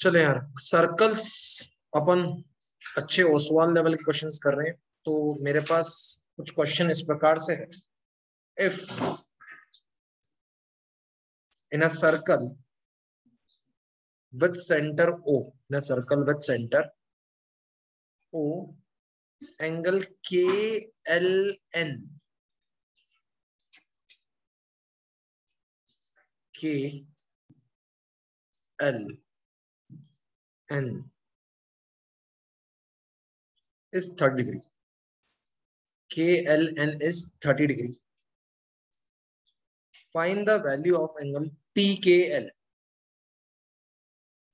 चले यार सर्कल्स अपन अच्छे ओसवाल लेवल के क्वेश्चंस कर रहे हैं तो मेरे पास कुछ क्वेश्चन इस प्रकार से है। If in a circle with center O, in a circle with center O, angle KLN K L N is 30 degree. KLN is 30 degree. Find the value of angle PKL.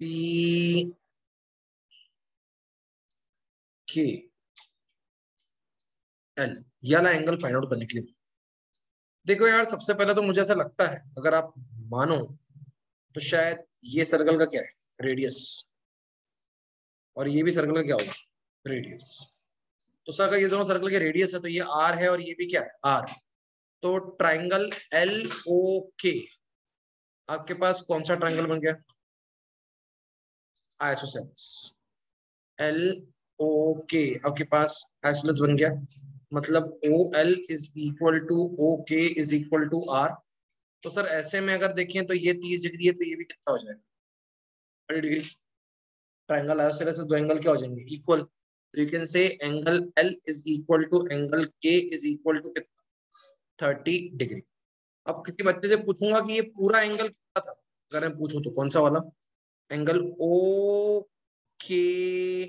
P K L ये वाला angle find out करने के लिए देखो यार सबसे पहले तो मुझे ऐसा लगता है अगर आप मानो तो शायद ये सर्कल का क्या है? रेडियस और ये भी सर्कल का क्या होगा? रेडियस तो सर, अगर ये दोनों सर्कल के रेडियस है तो ये आर है और ये भी क्या है? आर तो ट्राइंगल एल ओ के आपके पास कौन सा ट्राइंगल बन गया? आइसोसेल्स एल ओ के आपके पास आइसोसेल्स बन गया। मतलब O L is equal to O K is equal to R तो सर ऐसे में अगर देखें तो ये तीस डिग्री है तो ये भी कितना हो जाएगा? Thirty degree. ट्राइंगल आइसोसेल्स से दो एंगल क्या हो जाएँगे? Equal. You can say angle L is equal to angle K is equal to कितना? Thirty degree. अब किसी बच्चे से पूछूँगा कि ये पूरा एंगल कितना था? अगर मैं पूछूँ तो कौन सा वाला? एंगल ओ के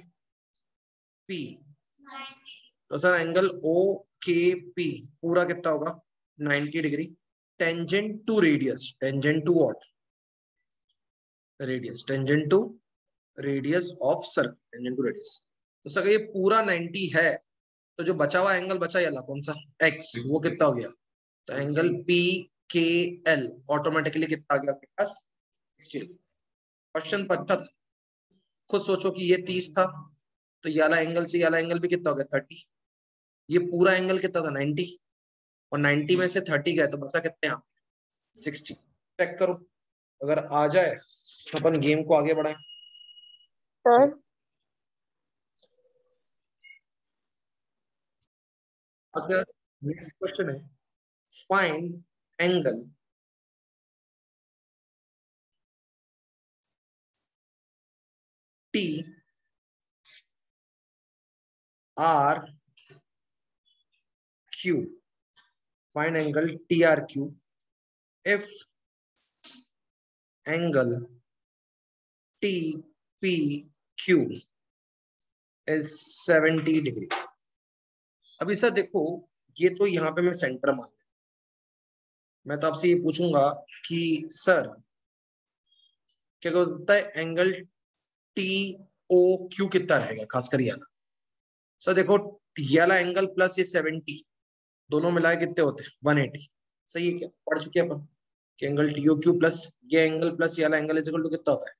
पी तो सर एंगल ओ के पी पूरा कितना होगा? 90 degree. Tangent to radius tangent to what radius tangent to radius of circle tangent to radius तो सर, ये पूरा 90 है। तो जो बचा हुआ एंगल बचा ये कौन सा? एक्स वो कितना हो गया? तो angle P K L automatically कितना गया आपके पास? क्वेश्चन पता था खुद सोचो कि ये तीस था। तो ये वाला एंगल से ये वाला एंगल भी कितना हो गया? थर्टी ये पूरा एंगल कितना था? और नाइनटी में से थर्टी गए तो बचा कितने आप? सिक्सटी। चेक करो। अगर आ जाए तो अपन गेम को आगे बढ़ाएँ। सर अगर नेक्स्ट क्वेश्चन है। Find angle T R Q. Find angle TRQ if angle TPQ is 70 degree. अभी सर देखो, ये तो यहाँ पे मैं सेंटर मान मैं तो आपसे ये पूछूँगा कि सर क्या होता है एंगल टी ओ क्यू कितना रहेगा? खासकर ये सर देखो, ये एंगल प्लस ये सेवेंटी दोनों मिलाए कितने होते हैं? वन एटी सही है क्या? पढ़ चुके अपन कि angle T O Q plus ये एंगल प्लस ये वाला एंगल इज़ इक्वल टू कितना होता है?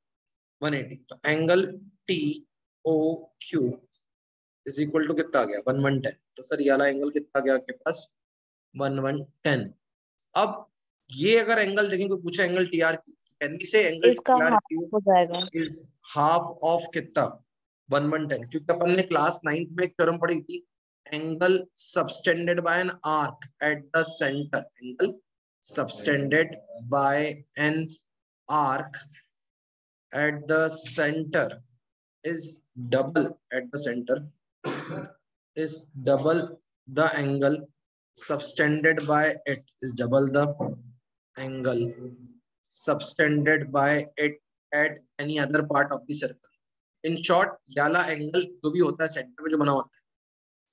वन एटी तो angle T O Q is equal to कितना आ गया? वन वन टेन तो सर ये वाला एंगल कितना आ गया आपके पास? वन वन टेन अब ये अगर एंगल देखें कोई पूछा angle T R Q can say angle T R Q is half of कितना? वन वन टेन क्योंकि अपन ने क्लास नाइन्थ में एक टर्म पढ़ी थी angle subtended by an arc at the centre angle subtended by an arc at the center is double at the center is double the angle subtended by it is double the angle subtended by it at any other part of the circle in short याला angle जो भी होता है centre में जो बना होता है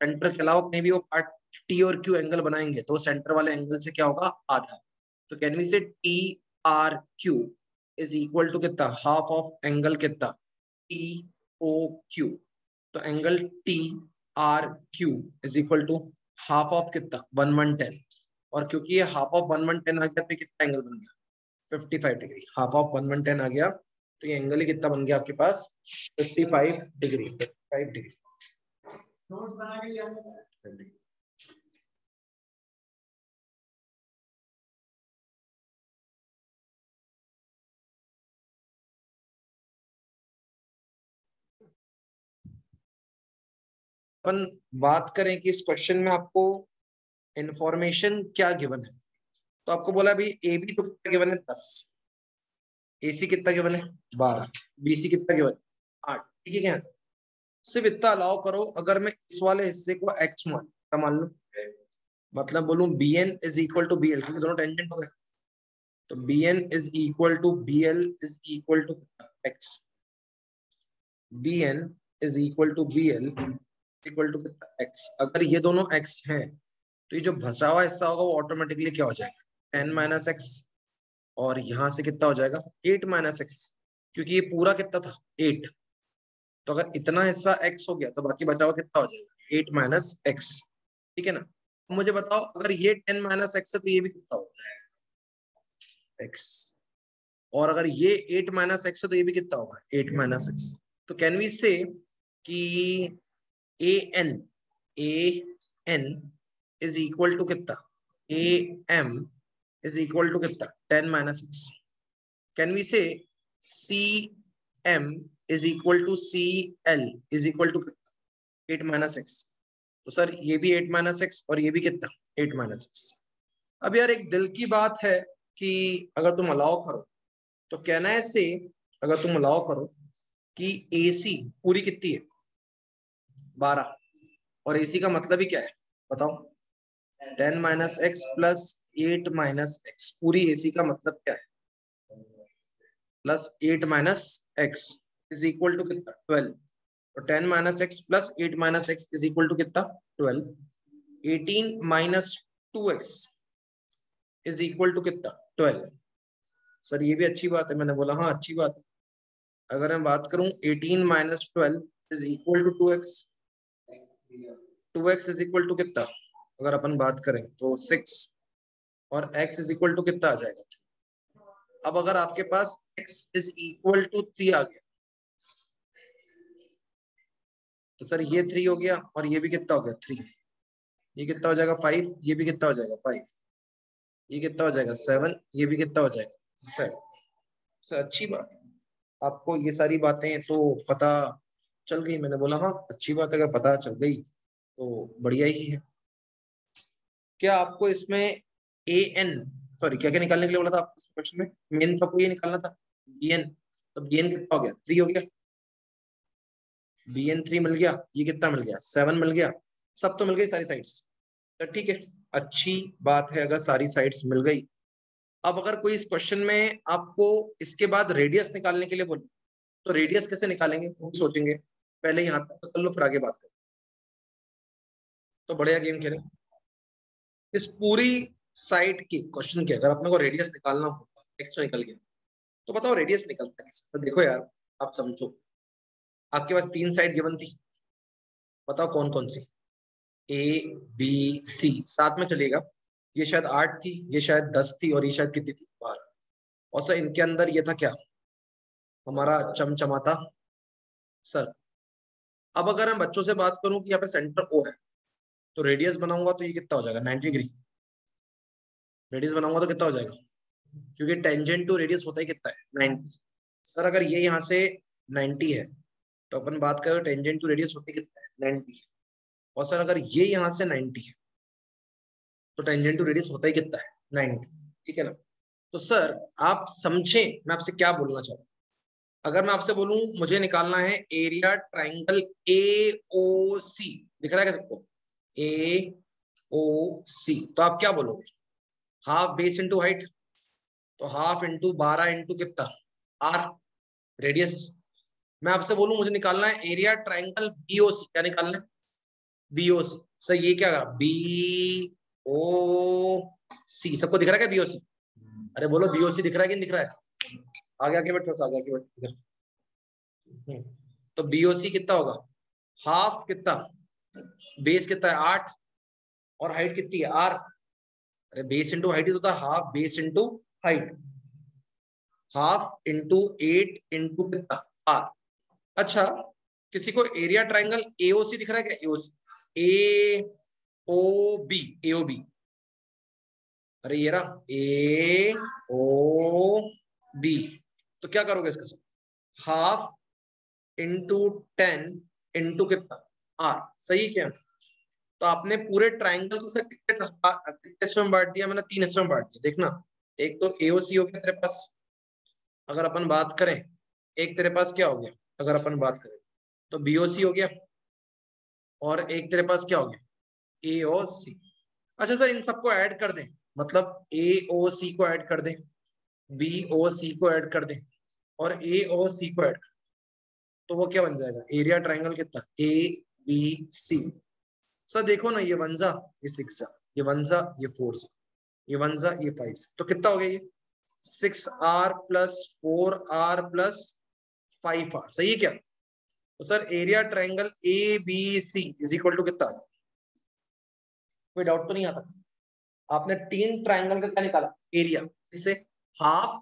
सेंटर अलावा कहीं भी वो पार्ट टी और क्यू एंगल बनाएँगे तो सेंटर वाले एंगल से क्या होगा? आधा। तो can we say T R Q is equal to कितना? हाफ़ ऑफ़ एंगल कितना? टी ओ क्यू तो angle T R Q is equal to half of कितना? वन वन टेन और क्योंकि ये half of one one ten आ गया तो कितना एंगल बन गया? Fifty five degree half of one one ten आ गया तो ये एंगल ही कितना बन गया आपके पास? Fifty five degree fifty five degree notes बना के लिया अपन बात करें कि इस क्वेश्चन में आपको इंफॉर्मेशन क्या गिवन है? तो आपको बोला अभी ए बी तो कितना गिवन है? दस। ए सी कितना गिवन है? बारह। बी सी कितना गिवन है? आठ। ठीक है क्या? सिर्फ़ इतना अलाउ करो अगर मैं इस वाले हिस्से को एक्स मान मान लू। मतलब बोलू B N is equal to B L क्योंकि दोनों टेंजेंट हो गए। तो B N is equal to B L is equal to X B N is equal to B L equal to X अगर ये दोनों एक्स हैं तो ये जो भसा हुआ हिस्सा होगा वो ऑटोमेटिकली क्या हो जाएगा? टेन माइनस एक्स और यहाँ से कितना हो जाएगा? एट माइनस एक्स क्योंकि ये पूरा कितना था? एट तो अगर इतना हिस्सा एक्स हो गया तो बाकी बचा हुआ कितना हो जाएगा? एट माइनस एक्स ठीक है ना? मुझे बताओ, अगर ये टेन माइनस एक्स है तो ये भी कितना होगा एक्स और अगर ये एट माइनस एक्स है तो ये भी कितना होगा? एट माइनस एक्स तो कैन वी से कि A N A N is equal to कितना? A M is equal to कितना? Ten minus X can we say C M is equal to C L is equal to eight minus X तो sir, ये भी eight minus x और ये भी कितना? Eight minus x अब यार एक दिल की बात है कि अगर तुम अलाउ करो तो कहना है से अगर तुम अलाउ करो कि एसी पूरी कितनी है? बारह. और एसी का मतलब ही क्या है? बताओ. Ten minus X plus eight minus X पूरी एसी का मतलब क्या है? Plus eight minus X is equal to कितना? ट्वेल्व तो ten minus X plus eight minus X is equal to कितना? Twelve eighteen minus two X is equal to कितना? Twelve sir, ये भी अच्छी बात है, मैंने बोला हाँ अच्छी बात है। अगर मैं बात करूँ eighteen minus twelve is equal to two X two X is equal to कितना? अगर अपन बात करें तो सिक्स और x इज़ इक्वल टू कितना आ जाएगा? अब अगर आपके पास x is equal to three आ गया तो सर ये थ्री हो गया और ये भी कितना हो गया? थ्री ये कितना हो जाएगा? फाइव ये भी कितना हो जाएगा? फाइव ये कितना हो जाएगा? सेवन ये भी कितना हो जाएगा? सेवन सर, अच्छी बात। आपको ये सारी बातें तो पता चल गई। मैंने बोला हाँ अच्छी बात अगर पता चल गई तो बढ़िया ही है। क्या आपको इसमें ए एन सॉरी क्या क्या निकालने के लिए बोला था आपको क्वेश्चन में? मेन तो आपको ये निकालना था। बी एन तो बी एन कितना हो गया? थ्री हो गया। बी एन थ्री मिल गया, ये कितना मिल गया? सेवन मिल गया। सब तो मिल गई सारी साइड्स तो ठीक है, अच्छी बात है अगर सारी साइड्स मिल गई। अब अगर कोई इस क्वेश्चन में आपको इसके बाद रेडियस निकालने के लिए बोले तो रेडियस कैसे निकालेंगे? वो सोचेंगे। पहले यहाँ तक कर लो, फिर आगे बात करें तो बढ़िया गेम खेले। इस पूरी साइड की क्वेश्चन के अगर अपने को रेडियस निकालना होगा एक्स निकल गया। तो बताओ रेडियस निकलता है तो देखो यार, आप समझो। आपके पास तीन साइड गिवन थी। बताओ कौन कौन सी? ए बी सी साथ में चलेगा ये शायद आठ थी, ये शायद दस थी और ये शायद कितनी थी? बारह। और सर, इनके अंदर ये था क्या? हमारा चमचमाता। सर, अब अगर मैं बच्चों से बात करूँ कि यहाँ पे सेंटर ओ है तो रेडियस बनाऊँगा तो ये कितना हो जाएगा? Ninety degree. रेडियस बनाऊँगा तो कितना हो जाएगा? क्योंकि टेंजेंट टू रेडियस होता है कितना है? नाइनटी। सर, अगर ये यहाँ से नाइनटी है तो अपन बात करें टेंजेंट टू रेडियस होती कितना है? नाइनटी और सर अगर ये यहाँ से नाइनटी है तो टेंजेंट टू रेडियस होता ही कितना है? नाइनटी ठीक है ना? तो सर आप समझे मैं आपसे क्या बोलना चाहूँ। अगर मैं आपसे बोलूँ, मुझे निकालना है एरिया ट्राइंगल ए ओ सी दिख रहा है क्या सबको? ए ओ सी तो आप क्या बोलोगे? हाफ़ बेस इंटू हाइट तो हाफ़ इंटू बारह इंटू कितना? आर रेडियस मैं आपसे बोलूँ मुझे निकालना है एरिया ट्राइंगल बीओसी क्या निकालना है? बीओसी सर ये क्या करा? बी ओ सी सबको दिख रहा है क्या बीओसी अरे बोलो बीओसी दिख रहा है कि दिख रहा है? आगे आगे बैठो आगे आगे बैठो हम्म, तो बीओसी कितना होगा? हाफ़ कितना? बेस कितना है? आठ। और हाइट कितनी है? आर अरे बेस इंटू हाइट ही तो था। Half base into height half into eight into कितना? आर अच्छा किसी को एरिया ट्राइंगल एओसी दिख रहा है क्या? AOC A O B AO B अरे ये रहा ए ओ बी तो क्या करोगे इसका सब हाफ़ इंटू टेन इंटू कितना? आर सही क्या? तो आपने पूरे ट्राइंगल को सर कितने हिस्सों में बांट दिया? मैंने तीन हिस्सों में बांट दिया, देखना। एक तो एओसी हो गया तेरे पास। अगर अपन बात करें, एक तेरे पास क्या हो गया? अगर अपन बात करें तो बीओसी हो गया और एक तेरे पास क्या हो गया? एओसी अच्छा सर, इन सबको ऐड कर दें। मतलब एओसी को ऐड कर दें बीओसी को ऐड कर दें और एओसी को ऐड कर तो वो क्या बन जाएगा? एरिया ट्राइंगल कितना? ए बी सी सर, देखो ना, ये वन जा, ये सिक्स ये वन जा, ये फोर जा, ये वन जा, ये फाइव तो कितना हो गया ये? Six R plus four R plus five R, सही है क्या? तो sir area triangle A B C is equal to कितना? कोई डाउट तो नहीं आता? आपने तीन ट्राइंगल का क्या निकाला? एरिया इससे half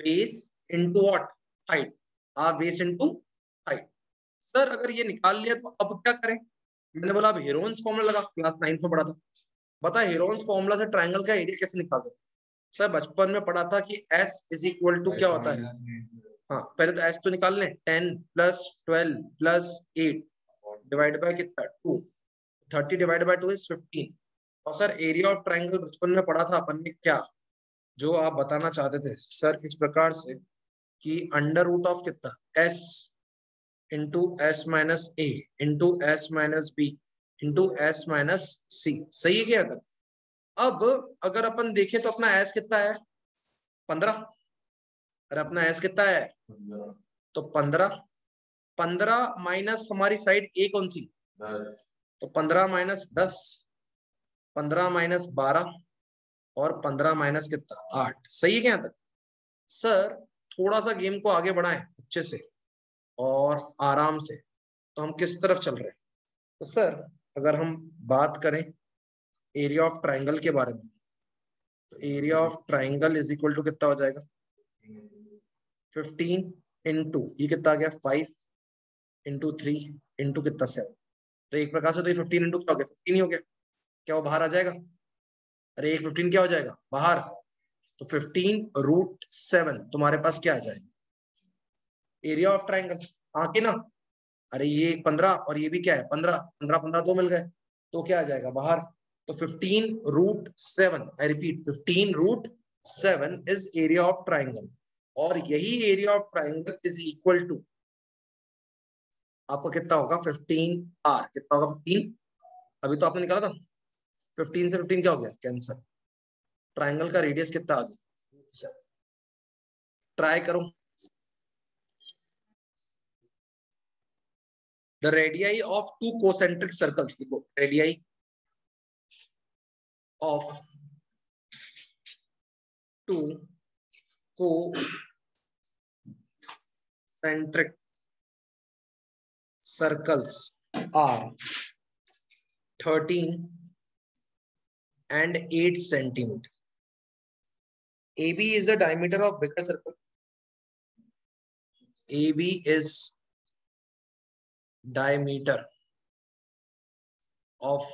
base into what height half base into height sir अगर ये निकाल लिया तो अब क्या करें? मैंने बोला अब हेरोन्स फॉर्मूला लगा क्लास नाइन्थ में पढ़ा था। बता हेरोन्स फॉर्मूला से ट्राइंगल का एरिया कैसे निकालते सर बचपन में पढ़ा था कि एस इज़ इक्वल टू क्या होता है? हाँ पहले तो एस तो निकाल लें ten plus twelve plus eight divide by कितना? Two thirty divide by two is fifteen और सर एरिया ऑफ़ ट्राइंगल बचपन में पढ़ा था अपन ने क्या? जो आप बताना चाहते थे। सर इस प्रकार से कि अंडर रूट ऑफ़ कितना? S into S minus A into S minus B into S minus C सही है क्या? अब अगर अपन देखें तो अपना एस कितना है? पंद्रह। अरे अपना एस कितना है? तो पंद्रह। पंद्रह माइनस हमारी साइड ए कौन सी? तो पंद्रह माइनस दस पंद्रह माइनस बारह और पंद्रह माइनस कितना? आठ। सही है क्या तक? सर थोड़ा सा गेम को आगे बढ़ाएँ अच्छे से और आराम से। तो हम किस तरफ़ चल रहे हैं? तो सर अगर हम बात करें एरिया ऑफ़ ट्राइंगल के बारे में तो area of triangle is equal to कितना हो जाएगा? फिफ्टीन इंटू ये कितना आ गया? फाइव इंटू थ्री इंटू कितना सेवन तो एक प्रकार से तो ये फिफ्टीन इंटू क्या हो गया? फिफ्टीन ही हो गया। क्या वो बाहर आ जाएगा? अरे एक फिफ्टीन क्या हो जाएगा? बाहर। तो फिफ्टीन रूट सेवन तुम्हारे पास क्या आ जाएगा? एरिया ऑफ़ ट्राइंगल आके ना, अरे ये पंद्रह और ये भी क्या है? पंद्रह। पंद्रह पंद्रह दो मिल गए। तो क्या आ जाएगा? बाहर। तो fifteen root seven I repeat fifteen root seven is area of triangle और यही area of triangle is equal to आपका कितना होगा? फिफ्टीन आर कितना होगा? फिफ्टीन अभी तो आपने निकाला था? फिफ्टीन से फिफ्टीन क्या हो गया? कैंसर ट्राइंगल का रेडियस कितना आ गया? ट्राई करो। The radii of two concentric circles लिखो रेडियाई ऑफ़ टू को centric circles are 13 and 8 centimeter. AB is the diameter of bigger circle. AB is diameter of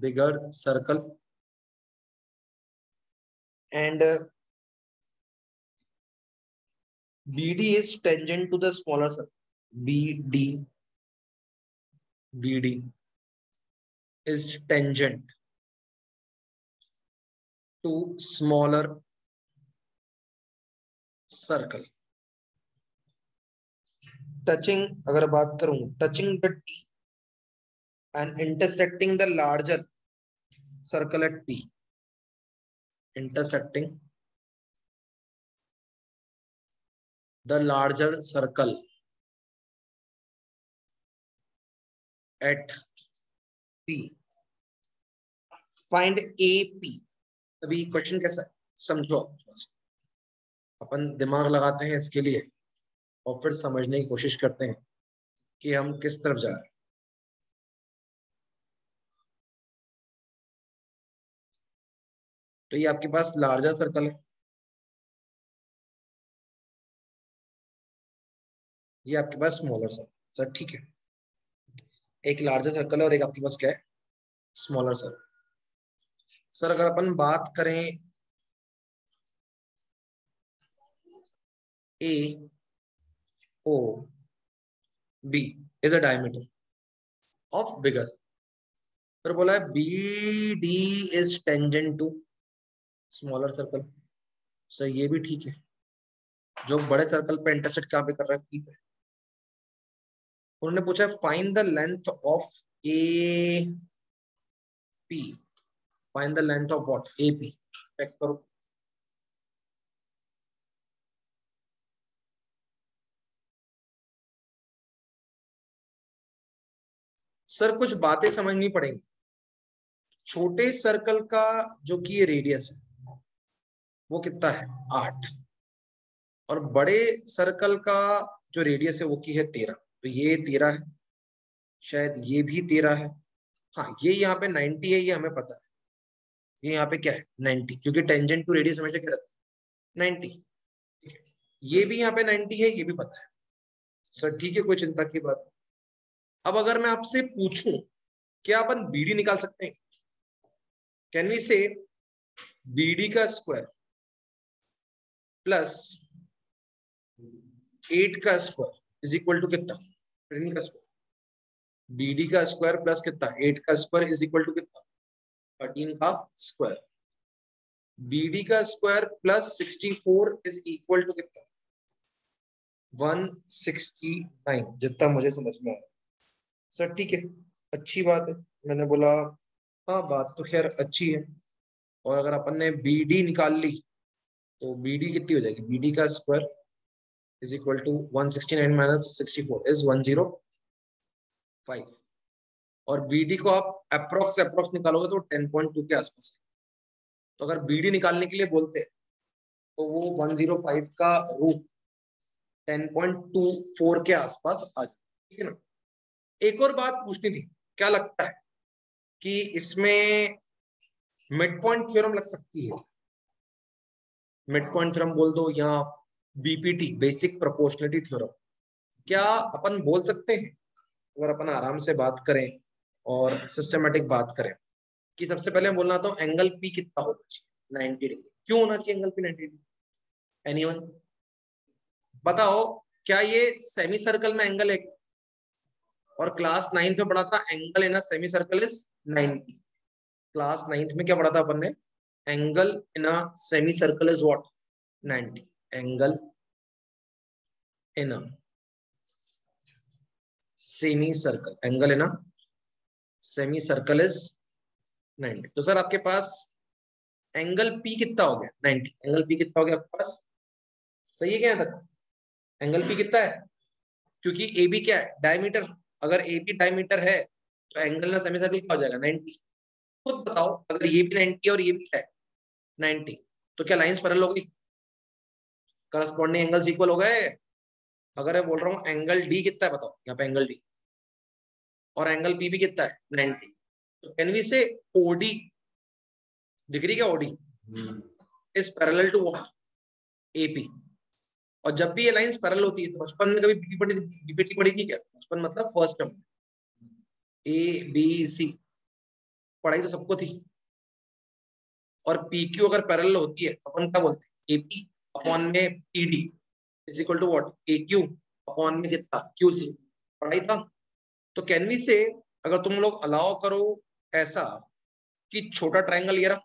bigger circle and BD is tangent to the smaller circle. BD BD is tangent to smaller circle. Touching, अगर बात करूँ, touching the T and intersecting the larger circle at P. Intersecting the larger circle at P. Find AP. अभी question कैसा समझो अपन दिमाग लगाते हैं इसके लिए और फिर समझने की कोशिश करते हैं कि हम किस तरफ़ जा रहे हैं तो ये आपके पास लार्जर सर्कल है ये आपके पास स्मॉलर सर्कल सर ठीक है। एक लार्जर सर्कल है और एक आपके पास क्या है? स्मॉलर सर्कल सर अगर अपन बात करें A O B is a diameter of bigger फिर बोला है B D is tangent to smaller circle sir ये भी ठीक है। जो बड़े सर्कल पे इंटरसेक्ट कहाँ पे कर रहा है? उन्होंने पूछा find the length of A P find the length of what A P check करो। सर, कुछ बातें समझनी पड़ेंगी। छोटे सर्कल का जो कि ये रेडियस है, वो कितना है? आठ। और बड़े सर्कल का जो रेडियस है, वो की है तेरह। तो ये तेरह है, शायद ये भी तेरह है। हाँ ये यहाँ पे नाइनटी है, ये हमें पता है। ये यहाँ पे क्या है? नाइनटी क्योंकि टेंजेंट टू रेडियस हमेशा क्या रहता है? नाइनटी ये भी यहाँ पे नाइनटी है, ये भी पता है। सर, ठीक है, कोई चिंता की बात अब अगर मैं आपसे पूछूँ, क्या अपन बीडी निकाल सकते हैं? कैन वी से बीडी का स्क्वायर प्लस एट का स्क्वायर इज़ इक्वल टू कितना? का स्क्वायर बीडी का स्क्वायर प्लस कितना? एट का स्क्वायर इज़ इक्वल टू कितना? थर्टीन का स्क्वायर बीडी का square plus sixty four is equal to कितना? वन सिक्सटी नाइन जितना मुझे समझ में आया। सर ठीक है। अच्छी बात है। मैंने बोला हाँ बात तो खैर अच्छी है। और अगर अपन ने बी डी निकाल ली तो बी डी कितनी हो जाएगी? बी डी का square nine minus sixty four is one zero five और बी डी को आप अप्रोक्स अप्रोक्स निकालोगे तो टेन पॉइंट टू के आसपास है। तो अगर डी निकालने के लिए बोलते तो वो वन ज़ीरो फाइव का root ten point two four के आसपास आ जाए ठीक है ना? एक और बात पूछनी थी, क्या लगता है कि इसमें मिड पॉइंट थ्योरम लग सकती है? मिड पॉइंट थ्योरम बोल दो या बीपीटी बेसिक प्रोपोर्शनलिटी थ्योरम क्या अपन बोल सकते हैं? अगर अपन आराम से बात करें और सिस्टमेटिक बात करें, कि सबसे पहले मैं बोलना तो एंगल पी कितना होना चाहिए? नाइनटी डिग्री क्यों होना चाहिए angle P ninety degree anyone बताओ, क्या ये सेमी सर्कल में एंगल है? और क्लास नाइन्थ में पढ़ा था angle in semi circle is 90 class ninth में क्या पढ़ा था अपन ने? Angle in semi circle is what 90 angle in semi circle angle in semi circle is 90 तो सर आपके पास एंगल पी कितना हो गया? 90 एंगल पी कितना हो गया आपके पास? सही है क्या तक? एंगल पी कितना है? क्योंकि ए बी क्या है? डायमीटर अगर ए बी डायमीटर है तो एंगल ना सेमी सर्कल क्या हो जाएगा? 90 खुद बताओ, अगर ये भी 90 और ये भी क्या है? 90 तो क्या लाइंस पैरेलल हो गई? करस्पॉन्डिंग एंगल्स इक्वल हो गए। अगर मैं बोल रहा हूँ एंगल डी कितना है बताओ। यहाँ पे एंगल डी और एंगल पी भी कितना है? 90 तो कैन वी से ओडी दिख रही क्या OD is parallel to what AP और जब भी ये लाइंस पैरेलल होती है तो बचपन में कभी बीपीटी पढ़ी थी क्या? बचपन मतलब first term A B C पढ़ाई तो सबको थी। और पी क्यू अगर पैरेलल होती है तो अपन क्या बोलते हैं? एपी अपॉन में P D is equal to what A Q upon में कितना? क्यू सी पढ़ाई था तो कैन वी से अगर तुम लोग अलाउ करो ऐसा कि छोटा ट्रायंगल ये रहा,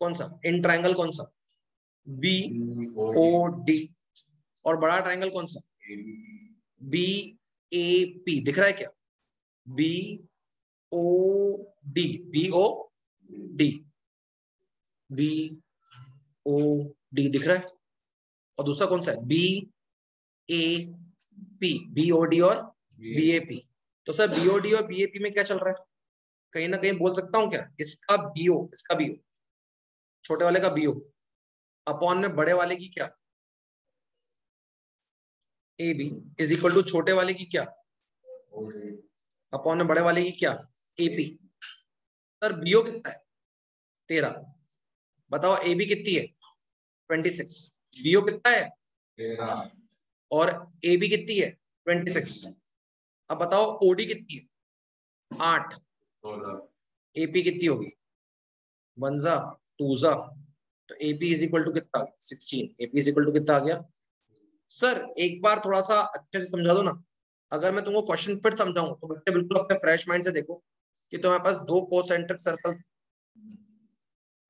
कौन सा? इन ट्रायंगल कौन सा? बी ओ डी और बड़ा ट्राइंगल कौन सा? बी ए पी दिख रहा है क्या? B O D B O D B O D दिख रहा है। और दूसरा कौन सा है? B A P B O D और बी ए पी तो सर बी ओ डी और बी ए पी में क्या चल रहा है? कहीं ना कहीं बोल सकता हूँ क्या? इसका बीओ इसका बीओ छोटे वाले का बीओ अपॉन में बड़े वाले की क्या? A B is equal to छोटे वाले की क्या? अपॉन में बड़े वाले की क्या? ए पी सर बीओ कितना है? तेरह। बताओ ए बी कितनी है? ट्वेंटी सिक्स बीओ कितना है? और ए बी कितनी है? ट्वेंटी सिक्स अब बताओ ओडी कितनी है? आठ। एपी कितनी होगी? वनजा टूजा तो एपी इज़ इक्वल टू कितना? Sixteen AP is equal to कितना आ गया? सर एक बार थोड़ा सा अच्छे से समझा दो ना। अगर मैं तुमको क्वेश्चन फिर समझाऊं तो बच्चे बिल्कुल अपने फ्रेश माइंड से देखो कि तुम्हारे पास दो कोसेंट्रिक सर्कल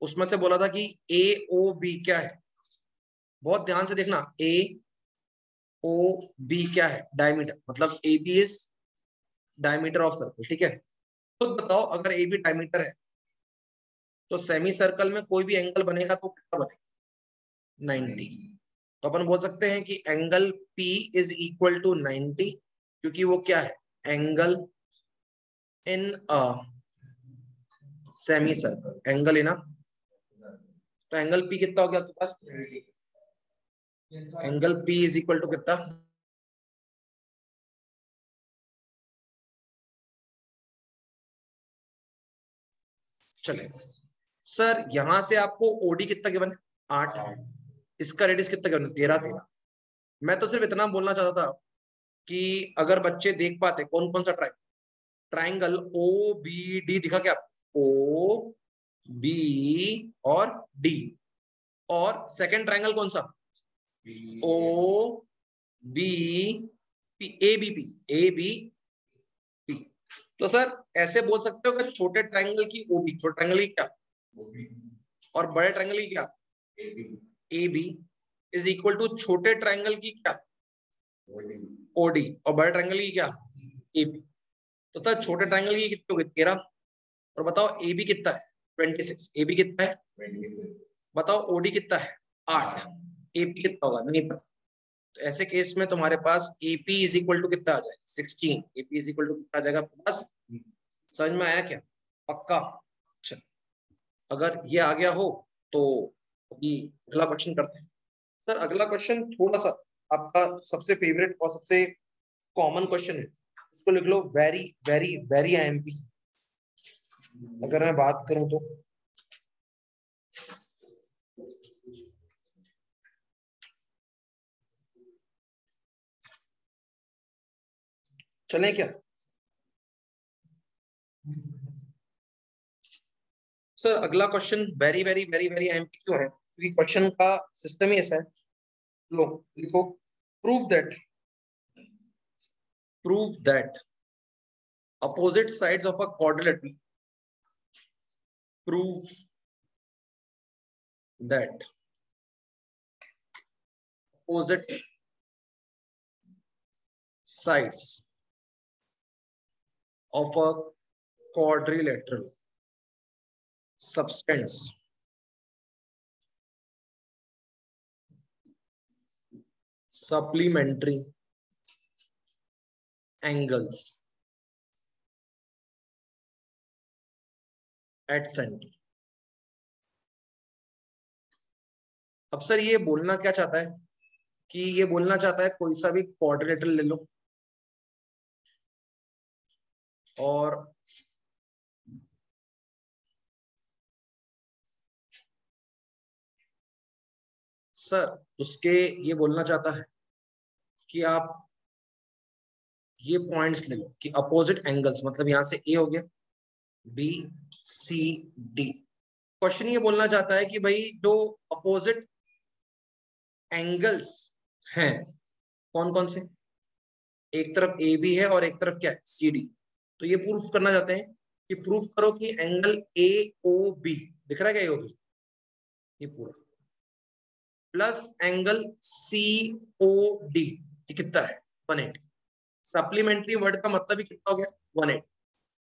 उसमें से बोला था कि ए ओ बी क्या है? बहुत ध्यान से देखना ए ओ बी क्या है? डायमीटर मतलब A B is diameter of circle ठीक है? खुद बताओ, अगर ए बी डायमीटर है तो सेमी सर्कल में कोई भी एंगल बनेगा तो कितना बनेगा? 90 तो अपन बोल सकते हैं कि angle P is equal to 90 क्योंकि वो क्या है? Angle in a semi circle angle in a तो एंगल P कितना हो गया आपके पास? Angle P is equal to कितना? चले। सर, यहाँ से आपको ओडी कितना गिवन है आठ। इसका रेडियस कितना गिवन है तेरह तेरह। मैं तो सिर्फ़ इतना बोलना चाहता था कि अगर बच्चे देख पाते कौन कौन सा triangle triangle O B D दिखा क्या? ओ बी और डी और सेकंड ट्राइंगल कौन सा? O B P A B P A B P तो सर, ऐसे बोल सकते हो कि छोटे ट्राइंगल की ओ बी छोटे ट्राइंगल की क्या? और बड़े ट्राइंगल की क्या? A B is equal to छोटे ट्राइंगल की क्या? ओडी और बड़े ट्राइंगल की क्या? ए बी तो सर, छोटे ट्राइंगल की कितनी होगी तेरह। और बताओ ए बी कितना है? ट्वेंटी सिक्स ए बी कितना है? बताओ ओडी कितना है? आठ। ए पी कितना होगा? नहीं पता तो ऐसे केस में तुम्हारे पास एपी इज़ इक्वल टू कितना आ जाएगा? Sixteen AP is equal to कितना आ जाएगा प्लस समझ में आया क्या? पक्का? चल अगर ये आ गया हो तो अभी अगला क्वेश्चन करते हैं। सर, अगला क्वेश्चन थोड़ा सा आपका सबसे फेवरेट और सबसे कॉमन क्वेश्चन है। इसको लिख लो वेरी वेरी वेरी आईएमपी अगर मैं बात करूँ तो। चले क्या? सर अगला question very very very very MP क्यों है। क्योंकि क्वेश्चन का सिस्टम ही ऐसा है। लो, लिखो। Prove that prove that opposite sides of a quadrilateral prove that. Opposite sides. Of a quadrilateral substance supplementary angles at center अब सर ये बोलना क्या चाहता है कि ये बोलना चाहता है कोई सा भी क्वाड्रिलेटरल ले लो और सर, उसके ये बोलना चाहता है कि आप ये पॉइंट्स ले लो कि अपोजिट एंगल्स मतलब यहाँ से ए हो गया बी सी डी क्वेश्चन ये बोलना चाहता है कि भाई जो अपोजिट एंगल्स हैं कौन कौन से? एक तरफ़ ए बी है और एक तरफ़ क्या है? सी डी तो ये प्रूफ करना चाहते हैं कि प्रूफ करो कि एंगल ए ओ बी दिख रहा है क्या ए ओ बी ये पूरा। Plus angle C O D ये कितना है? 180 सप्लीमेंट्री वर्ड का मतलब ही कितना हो गया? वन 180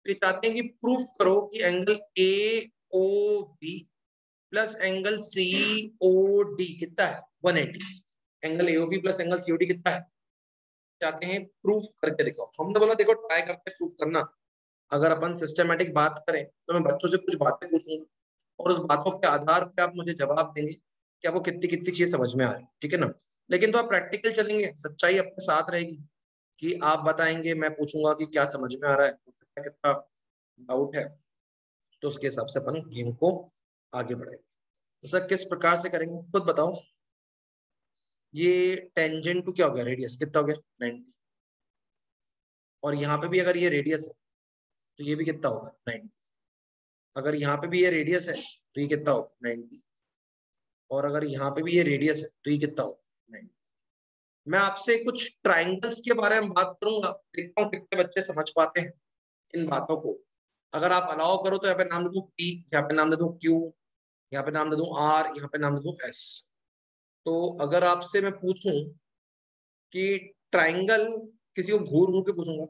तो ये चाहते हैं कि प्रूफ करो कि angle A O B plus angle C O D कितना है? 180 angle A O B plus angle C O D कितना है? चाहते हैं प्रूफ करके दिखाओ। हमने बोला देखो ट्राई करके प्रूफ करना। अगर अपन सिस्टमेटिक बात करें तो मैं बच्चों से कुछ बातें पूछूँगा और उस बातों के आधार पे आप मुझे जवाब देंगे कि आपको कितनी कितनी चीज़ समझ में आ रही है, ठीक है ना? लेकिन तो आप प्रैक्टिकल चलेंगे, सच्चाई अपने साथ रहेगी कि आप बताएँगे, मैं पूछूँगा कि क्या समझ में आ रहा है कितना कितना डाउट है। तो उसके हिसाब से अपन गेम को आगे बढ़ाएँगे। तो सर, किस प्रकार से करेंगे? खुद बताओ। ये टेंजेंट टू क्या हो गया? रेडियस कितना हो गया? नाइनटी और यहाँ पे भी अगर ये रेडियस है तो ये भी कितना होगा? नाइनटी अगर यहाँ पे भी ये रेडियस है तो ये कितना होगा? नाइनटी और अगर यहाँ पे भी ये रेडियस है तो ये कितना होगा? नाइनटी मैं आपसे कुछ ट्राइंगल्स के बारे में बात करूँगा। देखता हूँ कितने बच्चे समझ पाते हैं इन बातों को। अगर आप अलाउ करो तो यहाँ पे नाम दे दू पी यहाँ पे नाम दे दू क्यू यहाँ पे नाम दे दू आर यहाँ पे नाम दे दू एस तो अगर आपसे मैं पूछूँ कि ट्राइंगल किसी को घूर घूर के पूछूँगा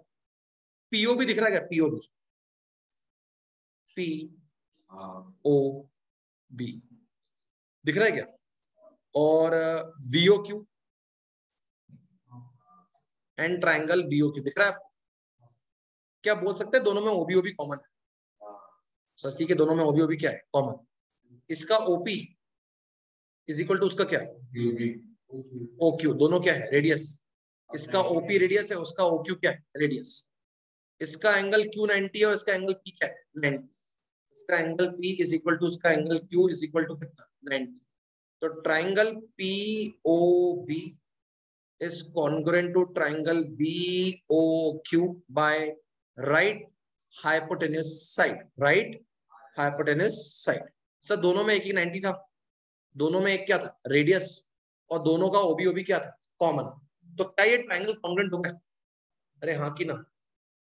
पीओ भी दिख रहा है क्या? पीओ भी। पी ओ बी दिख रहा है क्या? और BO Q and triangle BO Q दिख रहा है क्या बोल सकते हैं? दोनों में ओबी ओबी कॉमन है। सस्ती के दोनों में ओबी ओबी क्या है? कॉमन इसका ओपी इज़ इक्वल टू उसका क्या ओ क्यू दोनों क्या है? रेडियस इसका ओपी रेडियस है उसका ओ क्यू क्या है? रेडियस इसका एंगल क्यू नाइनटी है और इसका एंगल पी क्या है? नाइनटी इसका angle P is equal to इसका angle Q is equal to कितना? नाइनटी तो triangle P O B is congruent to triangle BOQ by right hypotenuse side. Right hypotenuse side. Sir दोनों में एक ही 90 था? दोनों में एक क्या था? रेडियस और दोनों का ओबी ओबी क्या था? कॉमन तो क्या ये ट्राइंगल कॉन्ग्रेंट हो गया? अरे हाँ की ना?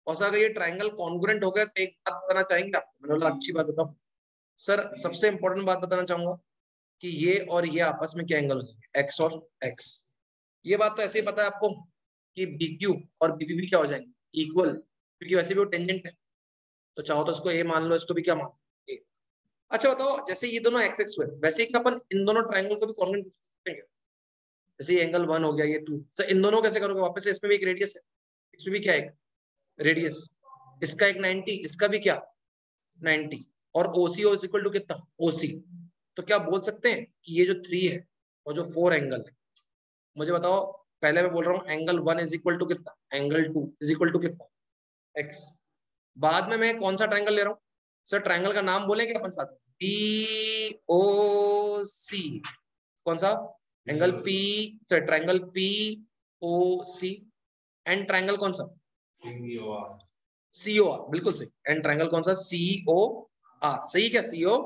और अगर ये ट्राइंगल कॉन्ग्रेंट हो गया तो एक बात बताना चाहेंगे आप मैंने बोला, अच्छी बात बताओ। सर, सबसे इंपॉर्टेंट बात बताना चाहूँगा कि ये और ये आपस में क्या एंगल हो जाएँगे? एक्स और एक्स ये बात तो ऐसे ही पता है आपको कि बी क्यू और बी भी क्या हो जाएँगे? इक्वल क्योंकि वैसे भी वो टेंजेंट है। तो चाहो तो इसको ए मान लो, इसको भी क्या मान ए अच्छा बताओ, जैसे ये दोनों एक्स एक्स हुए, वैसे ही अपन इन दोनों ट्राइंगल को भी कॉन्वेंट पूछ सकते हैं जैसे ये एंगल वन हो गया, ये टू सर इन दोनों कैसे करोगे वापस इसमें भी एक रेडियस है। इसमें भी क्या है? रेडियस इसका एक 90 इसका भी क्या? 90 और ओसी इज़ इक्वल टू कितना? ओसी तो क्या बोल सकते हैं कि ये जो थ्री है और जो फोर एंगल है, मुझे बताओ, पहले मैं बोल रहा हूँ angle one is equal to कितना? Angle two is equal to कितना? एक्स बाद में मैं कौन सा ट्राइंगल ले रहा हूँ? सर ट्राइंगल का नाम बोलेंगे अपन साथ? पी ओ सी कौन सा? Angle P sir triangle P O C and triangle कौन सा? सी ओ आर बिल्कुल सही। एंड ट्राइंगल कौन सा? सी ओ आर सही क्या? सी ओ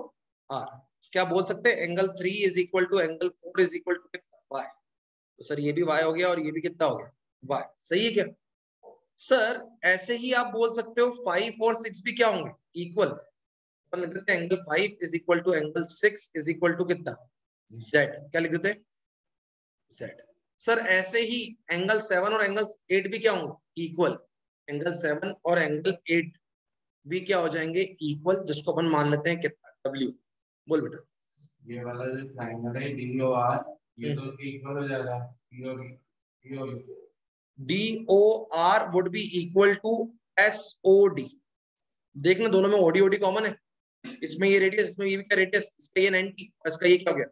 आर क्या बोल सकते हैं? Angle three is equal to angle four is equal to Y तो सर, ये भी वाई हो गया और ये भी कितना हो गया? वाई सही है क्या? सर, ऐसे ही आप बोल सकते हो फाइव और सिक्स भी क्या होंगे? इक्वल अपन लिख देते हैं angle five is equal to angle six is equal to कितना? Z. क्या लिख देते हैं? Z. सर ऐसे ही एंगल सेवन और एंगल एट भी क्या होंगे? इक्वल एंगल सेवन और एंगल एट भी क्या हो जाएँगे? इक्वल जिसको अपन मान लेते हैं कितना? W. बोल बेटा। ये वाला जो ट्रायंगल है डी ओ आर ये तो इक्वल हो जाएगा। D O R would be equal to S O D देखना दोनों में ओडी ओडी कॉमन है? इसमें ये रेडियस इसमें ये भी क्या रेडियस? इसका ये 90 इसका ये क्या हो गया?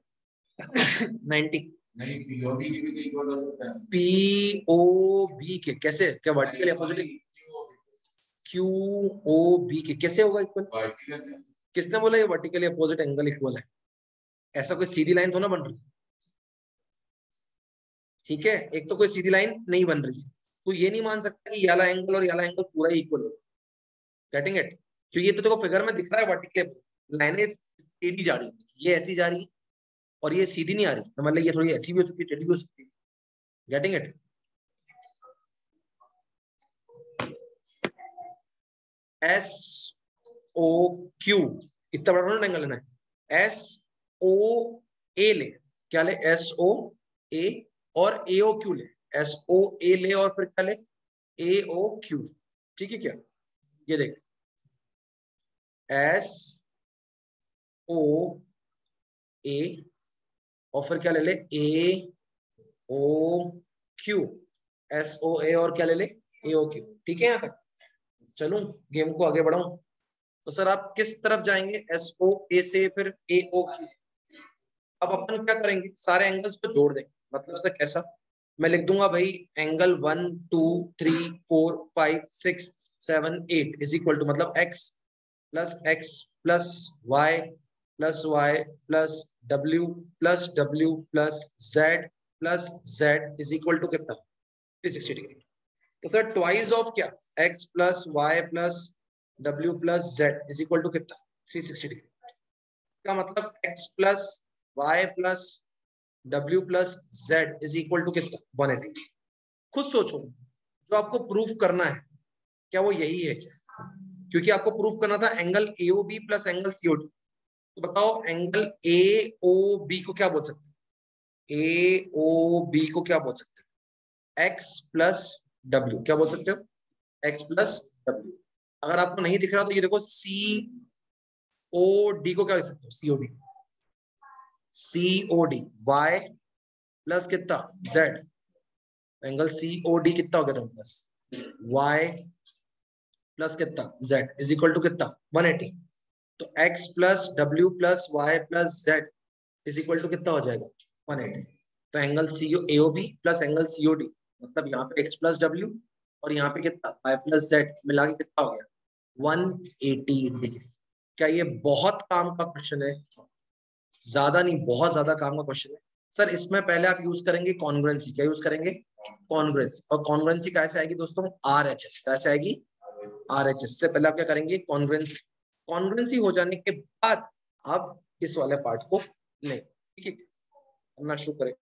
90 नहीं पीओबी की भी तो इक्वल हो सकता है। पी ओ बी के कैसे? क्या vertical opposite Q O B के। कैसे होगा इक्वल किसने बोला ये वर्टिकली अपोजिट एंगल इक्वल है? ऐसा कोई सीधी लाइन तो ना बन रही ठीक है एक तो कोई सीधी लाइन नहीं बन रही है। तो ये नहीं मान सकता कि याला एंगल और याला एंगल पूरा इक्वल होगा गेटिंग इट क्योंकि ये तो देखो तो फिगर में दिख रहा है वर्टिकल लाइनें टेढ़ी जा रही है। ये ऐसी जा रही है और ये सीधी नहीं आ रही। तो मतलब ये थोड़ी ऐसी भी हो सकती है, टेढ़ी भी हो सकती है। Getting it S O Q इतना बड़ा एंगल लेना है। एस ओ ए ले। क्या ले? एस ओ ए और ए ओ क्यू ले। एस ओ ए ले और फिर क्या ले? ए ओ क्यू ठीक है क्या? ये देख। एस ओ ए और फिर क्या ले ले? ए ओ क्यू एस ओ ए और क्या ले ले? ए ओ क्यू ठीक है यहाँ तक? चलू, गेम को आगे बढ़ाऊं। तो सर, आप किस तरफ़ जाएँगे? एस ओ ए से फिर ए ओ क्यू अब अपन क्या करेंगे? सारे एंगल्स को जोड़ देंगे। मतलब से कैसा? मैं लिख दूँगा भाई angle one two three four five six seven eight is equal to मतलब X plus X plus Y plus Y plus W plus W plus Z plus Z is equal to कितना? थ्री सिक्सटी डिग्री तो sir twice of क्या? X plus Y plus W plus Z is equal to कितना? Three sixty degree का मतलब X plus Y plus W plus Z is equal to कितना? One eighty खुद सोचो, जो आपको प्रूफ करना है, क्या वो यही है? क्योंकि आपको प्रूफ करना था angle AO B plus angle COD तो बताओ एंगल ए ओ बी को क्या बोल सकते ए ओ बी को क्या बोल सकते हैं? एक्स प्लस डब्ल्यू क्या बोल सकते हो? एक्स प्लस डब्ल्यू अगर आपको नहीं दिख रहा तो ये देखो सी ओ डी को क्या लिख सकते हो? C O D C O D Y plus कितना? Z angle C O D कितना हो गया प्लस वाई प्लस कितना? जेड इज़ इक्वल टू कितना? 180 तो x plus W plus Y plus Z is equal to कितना हो जाएगा? 180 तो angle C O B plus angle C O D मतलब यहाँ पे x प्लस डब्ल्यू और यहाँ पे कितना? वाई प्लस जेड मिला के कितना हो गया? 180 डिग्री क्या ये बहुत काम का क्वेश्चन है? ज़्यादा नहीं, बहुत ज़्यादा काम का क्वेश्चन है। सर, इसमें पहले आप यूज़ करेंगे कॉन्ग्रेंसी क्या यूज़ करेंगे? कॉन्ग्रेंसी और कॉन्ग्रेंसी कैसे आएगी दोस्तों? आर एच एस कैसे आएगी? आर एच एस से पहले आप क्या करेंगे कॉन्ग्रेंसी कॉन्ग्रेंसी हो जाने के बाद आप इस वाले पार्ट को नहीं, ठीक है? शुरू करें।